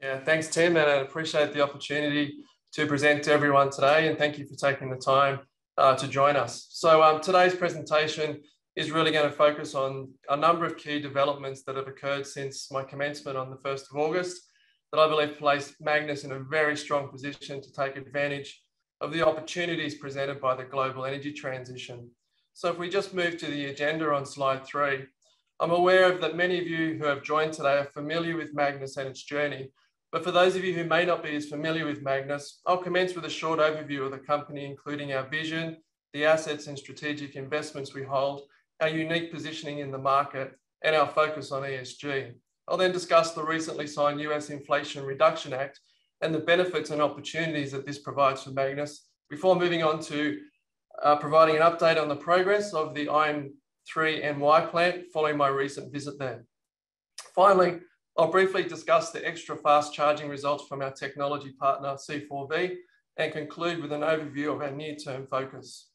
Yeah, thanks, Tim, and I appreciate the opportunity to present to everyone today, and thank you for taking the time uh, to join us. So um, today's presentation is really going to focus on a number of key developments that have occurred since my commencement on the 1st of August that I believe place Magnis in a very strong position to take advantage of the opportunities presented by the global energy transition. So if we just move to the agenda on slide three, I'm aware of that many of you who have joined today are familiar with Magnis and its journey. But for those of you who may not be as familiar with Magnis, I'll commence with a short overview of the company, including our vision, the assets and strategic investments we hold, our unique positioning in the market, and our focus on ESG. I'll then discuss the recently signed US Inflation Reduction Act and the benefits and opportunities that this provides for Magnis before moving on to uh, providing an update on the progress of the IM3 NY plant following my recent visit there. Finally, I'll briefly discuss the extra fast charging results from our technology partner C4V and conclude with an overview of our near-term focus.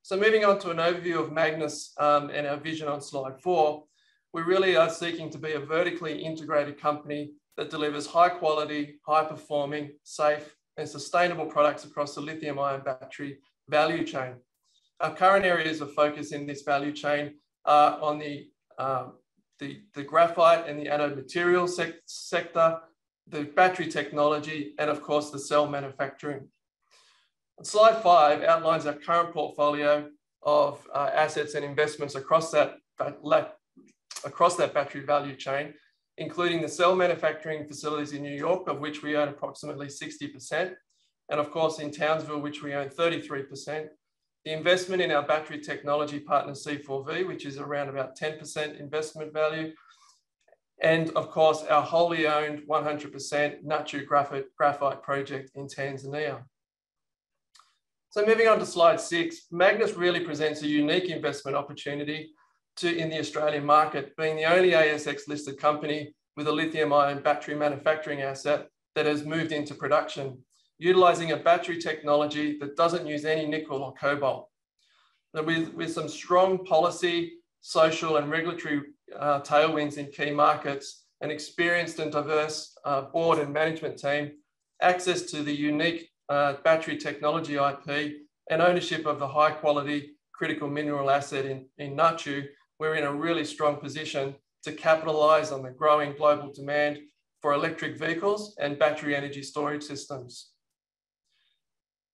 So moving on to an overview of Magnis um, and our vision on slide four, we really are seeking to be a vertically integrated company that delivers high quality, high performing, safe and sustainable products across the lithium ion battery value chain. Our current areas of focus in this value chain are on the, uh, the, the, graphite and the anode material sec sector, the battery technology, and of course the cell manufacturing. Slide five outlines our current portfolio of uh, assets and investments across that, across that battery value chain, including the cell manufacturing facilities in New York, of which we own approximately 60%, and of course in Townsville, which we own 33%. The investment in our battery technology partner C4V, which is around about 10% investment value, and of course our wholly owned 100% Nachu graphite, project in Tanzania. So moving on to slide six, Magnis really presents a unique investment opportunity to, in the Australian market, being the only ASX listed company with a lithium ion battery manufacturing asset that has moved into production, utilizing a battery technology that doesn't use any nickel or cobalt. with, with some strong policy, social and regulatory uh, tailwinds in key markets, an experienced and diverse uh, board and management team, access to the unique uh, battery technology IP, and ownership of the high quality critical mineral asset in, in Nachu, we're in a really strong position to capitalize on the growing global demand for electric vehicles and battery energy storage systems.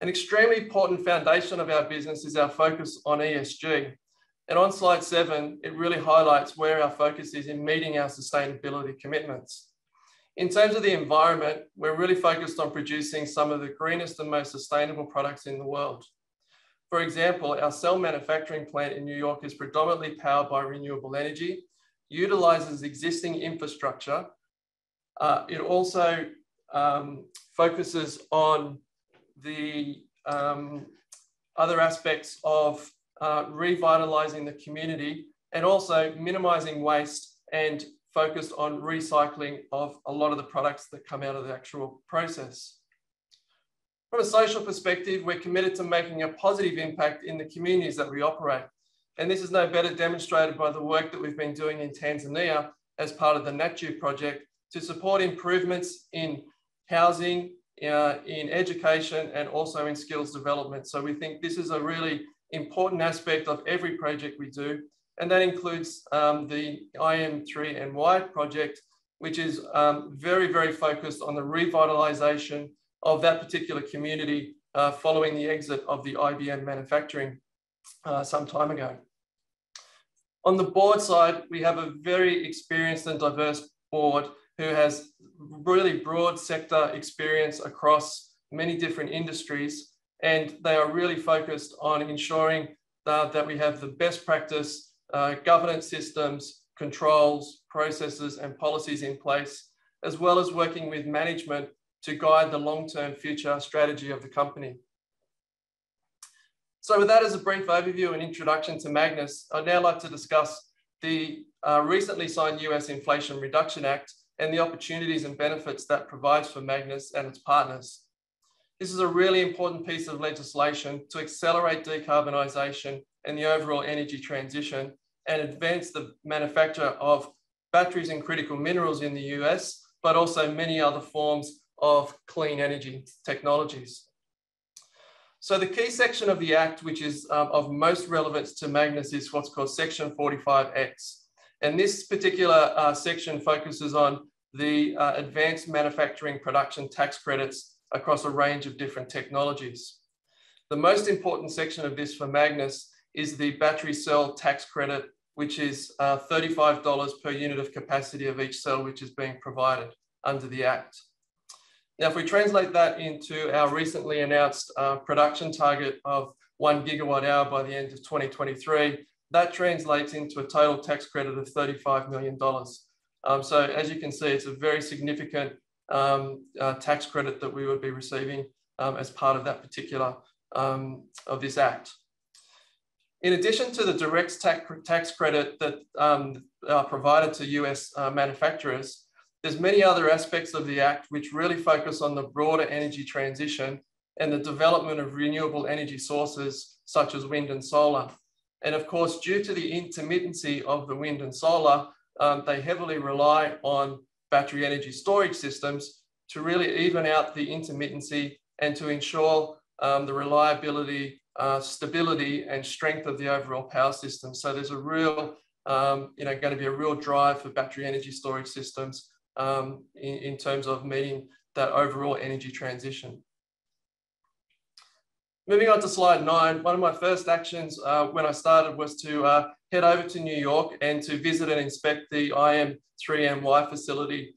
An extremely important foundation of our business is our focus on ESG. And on slide seven, it really highlights where our focus is in meeting our sustainability commitments. In terms of the environment, we're really focused on producing some of the greenest and most sustainable products in the world. For example, our cell manufacturing plant in New York is predominantly powered by renewable energy, utilizes existing infrastructure. Uh, it also um, focuses on the um, other aspects of uh, revitalizing the community and also minimizing waste and focused on recycling of a lot of the products that come out of the actual process. From a social perspective, we're committed to making a positive impact in the communities that we operate. And this is no better demonstrated by the work that we've been doing in Tanzania as part of the Nachu project to support improvements in housing, uh, in education, and also in skills development. So we think this is a really important aspect of every project we do. And that includes um, the IM3NY project, which is um, very, very focused on the revitalization of that particular community uh, following the exit of the IBM manufacturing uh, some time ago. On the board side, we have a very experienced and diverse board who has really broad sector experience across many different industries. And they are really focused on ensuring that, we have the best practice uh, governance systems, controls, processes, and policies in place, as well as working with management to guide the long-term future strategy of the company. So with that as a brief overview and introduction to Magnis, I'd now like to discuss the uh, recently signed US Inflation Reduction Act and the opportunities and benefits that provides for Magnis and its partners. This is a really important piece of legislation to accelerate decarbonisation and the overall energy transition and advance the manufacture of batteries and critical minerals in the US but also many other forms of clean energy technologies. So the key section of the Act, which is um, of most relevance to Magnis, is what's called Section 45X. And this particular uh, section focuses on the uh, advanced manufacturing production tax credits across a range of different technologies. The most important section of this for Magnis is the battery cell tax credit, which is uh, $35 per unit of capacity of each cell, which is being provided under the Act. Now, if we translate that into our recently announced uh, production target of one gigawatt hour by the end of 2023, that translates into a total tax credit of $35 million. Um, so as you can see, it's a very significant um, uh, tax credit that we would be receiving um, as part of that particular, um, of this act. In addition to the direct tax, tax credit that um, are provided to US uh, manufacturers, there's many other aspects of the Act which really focus on the broader energy transition and the development of renewable energy sources such as wind and solar. And of course, due to the intermittency of the wind and solar, um, they heavily rely on battery energy storage systems to really even out the intermittency and to ensure um, the reliability, uh, stability and strength of the overall power system. So there's a real, um, you know, going to be a real drive for battery energy storage systems um, in, in terms of meeting that overall energy transition. Moving on to slide nine, one of my first actions uh, when I started was to uh, head over to New York and to visit and inspect the IM3NY facility.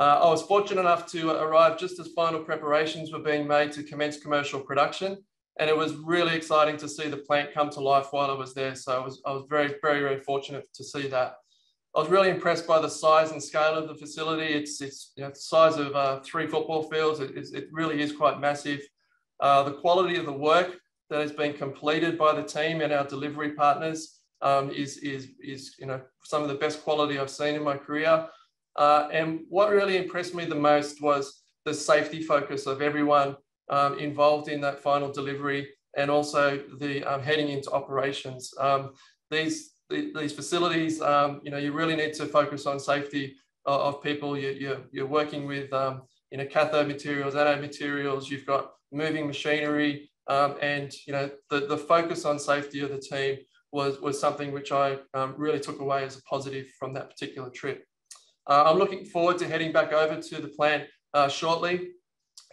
Uh, I was fortunate enough to arrive just as final preparations were being made to commence commercial production. And it was really exciting to see the plant come to life while I was there. So I was, I was very, very, very fortunate to see that. I was really impressed by the size and scale of the facility. It's, it's you know, the size of uh, three football fields. It, it, really is quite massive. Uh, the quality of the work that has been completed by the team and our delivery partners um, is, is, is you know, some of the best quality I've seen in my career. Uh, and what really impressed me the most was the safety focus of everyone um, involved in that final delivery and also the um, heading into operations. Um, these the, these facilities, um, you know, you really need to focus on safety of, of people. You, you're, you're working with, um, you know, cathode materials, anode materials, you've got moving machinery, um, and, you know, the, the focus on safety of the team was, was something which I um, really took away as a positive from that particular trip. Uh, I'm looking forward to heading back over to the plant uh, shortly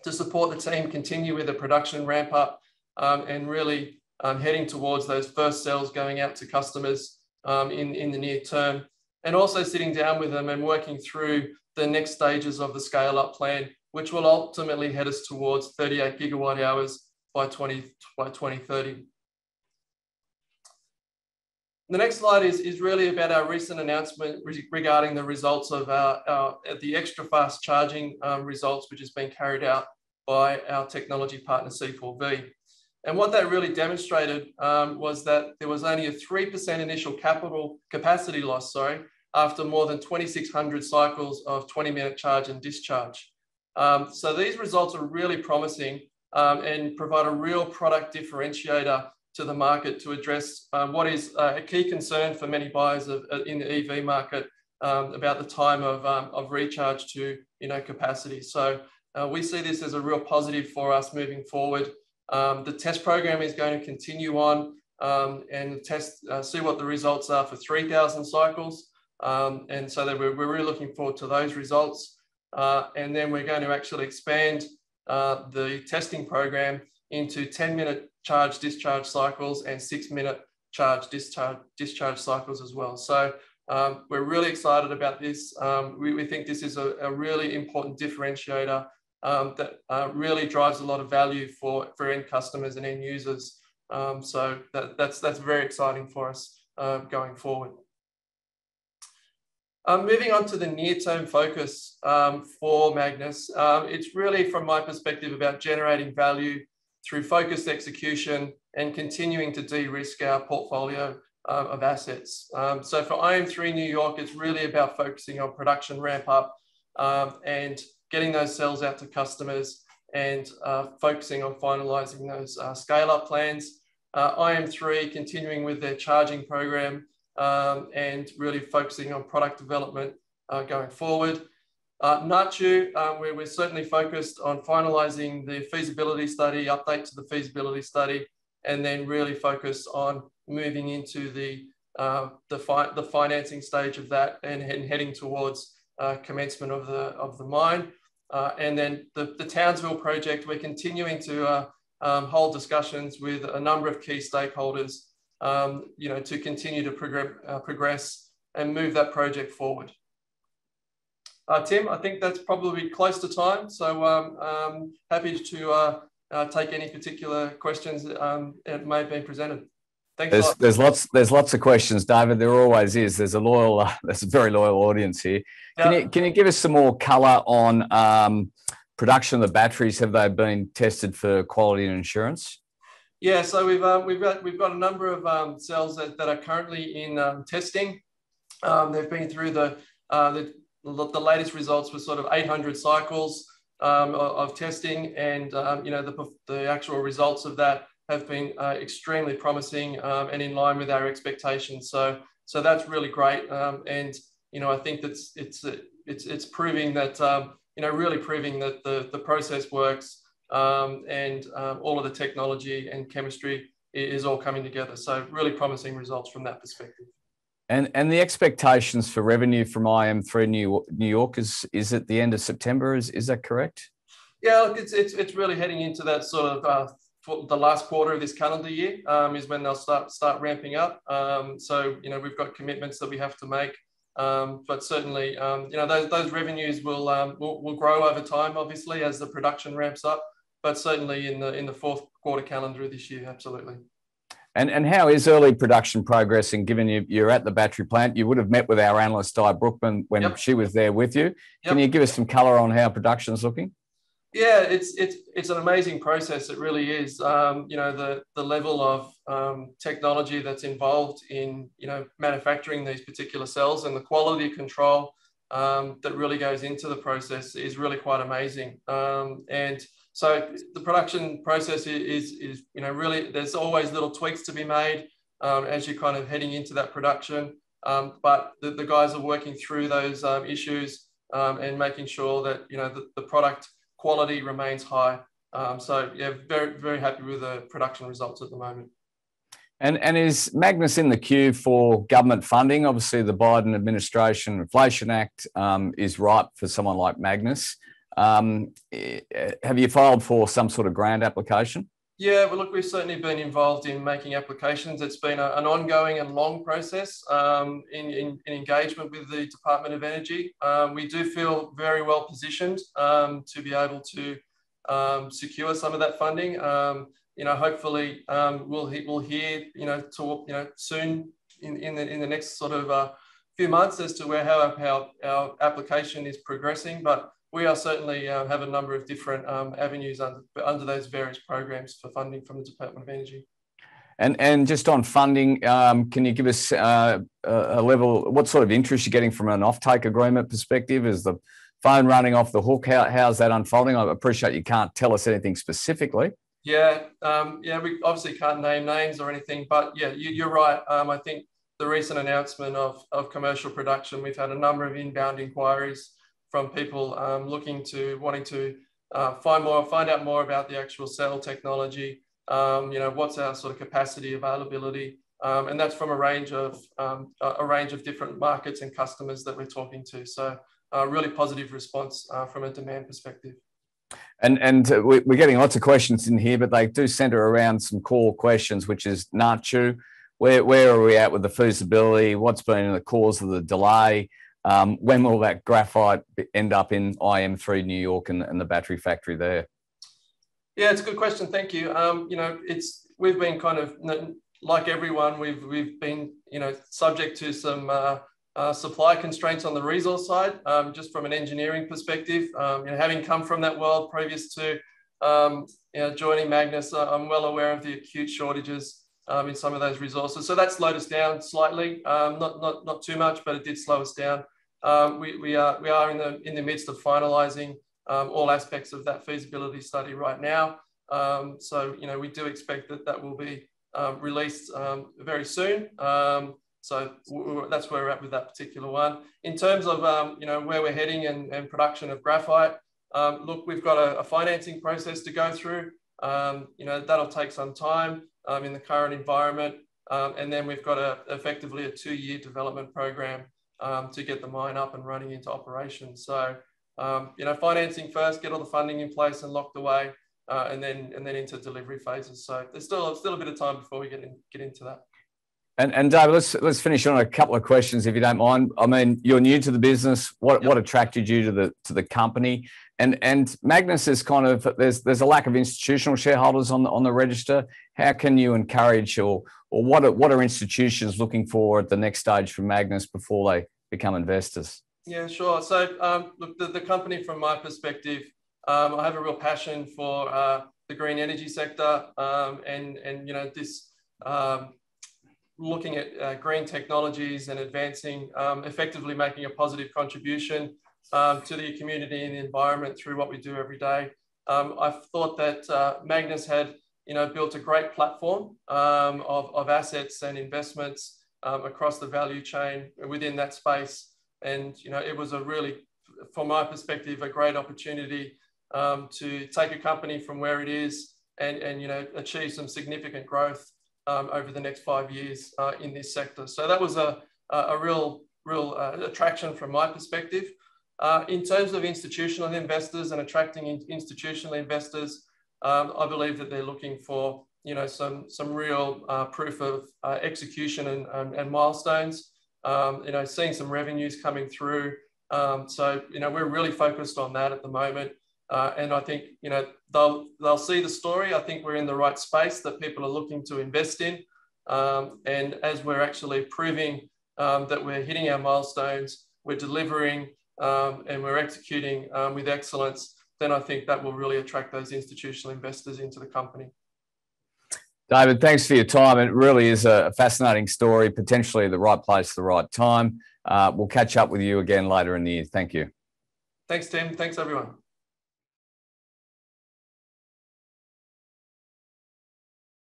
to support the team continue with the production ramp up um, and really um, heading towards those first cells going out to customers um, in, in the near term, and also sitting down with them and working through the next stages of the scale up plan, which will ultimately head us towards 38 gigawatt hours by, 20, by 2030. The next slide is, is really about our recent announcement re regarding the results of our, our, the extra fast charging um, results, which has been carried out by our technology partner C4V. And what that really demonstrated um, was that there was only a 3% initial capital capacity loss, sorry, after more than 2,600 cycles of 20 minute charge and discharge. Um, so these results are really promising um, and provide a real product differentiator to the market to address um, what is a key concern for many buyers of, uh, in the EV market um, about the time of, um, of recharge to you know, capacity. So uh, we see this as a real positive for us moving forward. Um, the test program is going to continue on and test, uh, see what the results are for 3,000 cycles. Um, and so we're, we're, really looking forward to those results. Uh, and then we're going to actually expand uh, the testing program into 10 minute charge discharge cycles and six minute charge discharge, discharge cycles as well. So um, we're really excited about this. Um, we, we, think this is a, a really important differentiator um, that uh, really drives a lot of value for, for end customers and end users. Um, so that, that's, that's very exciting for us uh, going forward. Um, moving on to the near-term focus um, for Magnis, um, it's really, from my perspective, about generating value through focused execution and continuing to de-risk our portfolio uh, of assets. Um, so for IM3 New York, it's really about focusing on production ramp up um, and getting those cells out to customers and uh, focusing on finalizing those uh, scale up plans. Uh, IM3 continuing with their charging program um, and really focusing on product development uh, going forward. Uh, NACHU, um, where we're certainly focused on finalising the feasibility study, update to the feasibility study, and then really focus on moving into the uh, the, fi the financing stage of that and, and heading towards uh, commencement of the of the mine. Uh, and then the, the Townsville project, we're continuing to uh, um, hold discussions with a number of key stakeholders, um, you know, to continue to progress, uh, progress and move that project forward. Uh, Tim, I think that's probably close to time. So um, um happy to uh, uh, take any particular questions um, that may have been presented. Thanks there's, there's lots there's lots of questions, David. There always is. There's a loyal, uh, there's a very loyal audience here. Can you can you give us some more colour on um, production of the batteries? Have they been tested for quality and insurance? Yeah, so we've uh, we've got we've got a number of um, cells that, that are currently in um, testing. Um, they've been through the, uh, the the latest results were sort of 800 cycles um, of, of, testing, and um, you know the the actual results of that have been uh, extremely promising um, and in line with our expectations. So, so that's really great. And, you know, I think that's, it's, it's, it's proving that, you know, really proving that the, the process works um, and um, all of the technology and chemistry is all coming together. So really promising results from that perspective. And, and the expectations for revenue from IM3 New, New York is, is at the end of September, is, is that correct? Yeah, look, it's, it's, it's really heading into that sort of uh, the last quarter of this calendar year um, is when they'll start start ramping up. Um, so you know we've got commitments that we have to make, um, but certainly um, you know those, those revenues will, um, will, will grow over time, obviously as the production ramps up. But certainly in the in the fourth quarter calendar of this year, absolutely. And, and how is early production progressing? Given you, you're at the battery plant, you would have met with our analyst Di Brookman when yep. she was there with you. Yep. Can you give us some colour on how production is looking? Yeah, it's it's it's an amazing process. It really is. Um, you know, the the level of um, technology that's involved in you know manufacturing these particular cells and the quality control um, that really goes into the process is really quite amazing. Um, and so the production process is is you know really there's always little tweaks to be made um, as you're kind of heading into that production. Um, but the, the guys are working through those issues and making sure that you know the, the product quality remains high. Um, so yeah, very, very happy with the production results at the moment. And, and is Magnis in the queue for government funding? Obviously, the Biden administration Inflation Act um, is ripe for someone like Magnis. Um, eh, have you filed for some sort of grant application? Yeah, well, look, we've certainly been involved in making applications. It's been a, an ongoing and long process um, in, in, in, engagement with the Department of Energy. Um, we do feel very well positioned um, to be able to um, secure some of that funding. Um, you know, hopefully um, we'll, we'll hear, you know, talk, you know, soon in, in, the, in the next sort of uh, few months as to where how our, how our application is progressing. But we are certainly uh, have a number of different um, avenues under, under those various programs for funding from the Department of Energy. And, and just on funding, um, can you give us uh, a level, what sort of interest you're getting from an offtake agreement perspective? Is the phone running off the hook? How, how's that unfolding? I appreciate you can't tell us anything specifically. Yeah, um, yeah, we obviously can't name names or anything, but yeah, you, are right. Um, I think the recent announcement of, of commercial production, we've had a number of inbound inquiries from people um, looking to wanting to uh, find more, find out more about the actual cell technology. Um, you know, what's our sort of capacity availability, um, and that's from a range of um, a range of different markets and customers that we're talking to. So, uh, really positive response uh, from a demand perspective. And and uh, we're getting lots of questions in here, but they do centre around some core questions, which is NACHU. Where where are we at with the feasibility? What's been the cause of the delay? Um, when will that graphite end up in IM3 New York and, and, the battery factory there? Yeah, it's a good question. Thank you. Um, you know, it's we've been kind of like everyone, we've we've been you know subject to some uh, uh, supply constraints on the resource side, um, just from an engineering perspective. Um, you know, having come from that world previous to um, you know, joining Magnis, uh, I'm well aware of the acute shortages um, in some of those resources. So that slowed us down slightly, um, not, not, not too much, but it did slow us down. Um, we, we, are, we are in the, in the midst of finalising um, all aspects of that feasibility study right now. Um, so, you know, we do expect that that will be um, released um, very soon. Um, So that's where we're at with that particular one. In terms of you know where we're heading and, and production of graphite, look, we've got a, a, financing process to go through. You know that'll take some time in the current environment, and then we've got a, effectively a two-year development program um, to get the mine up and running into operation. So you know financing first, get all the funding in place and locked away, uh, and then and then into delivery phases. So there's still still a bit of time before we get in, get into that. And, and David, let's let's finish on a couple of questions if you don't mind. I mean, you're new to the business. What yep. what attracted you to the to the company? And and Magnis is kind of there's there's a lack of institutional shareholders on the on the register. How can you encourage or or what are, what are institutions looking for at the next stage for Magnis before they become investors? Yeah, sure. So um, look, the, the company from my perspective, um, I have a real passion for uh, the green energy sector, um, and and you know this um, looking at uh, green technologies and advancing, um, effectively making a positive contribution um, to the community and the environment through what we do every day. I thought that uh, Magnis had, you know, built a great platform um, of, of assets and investments um, across the value chain within that space. And, you know, it was a really, from my perspective, a great opportunity um, to take a company from where it is and, and you know, achieve some significant growth um, over the next five years uh, in this sector. So that was a, a real, real uh, attraction from my perspective. Uh, in terms of institutional investors and attracting in institutional investors, um, I believe that they're looking for you know some some real uh, proof of uh, execution and, and, and milestones. Um, you know, seeing some revenues coming through. Um, so you know, we're really focused on that at the moment. Uh, and I think you know they'll they'll see the story. I think we're in the right space that people are looking to invest in. Um, and as we're actually proving um, that we're hitting our milestones, we're delivering, um, and we're executing um, with excellence, then I think that will really attract those institutional investors into the company. David, thanks for your time. It really is a fascinating story, potentially the right place, the right time. Uh, we'll catch up with you again later in the year. Thank you. Thanks, Tim. Thanks, everyone.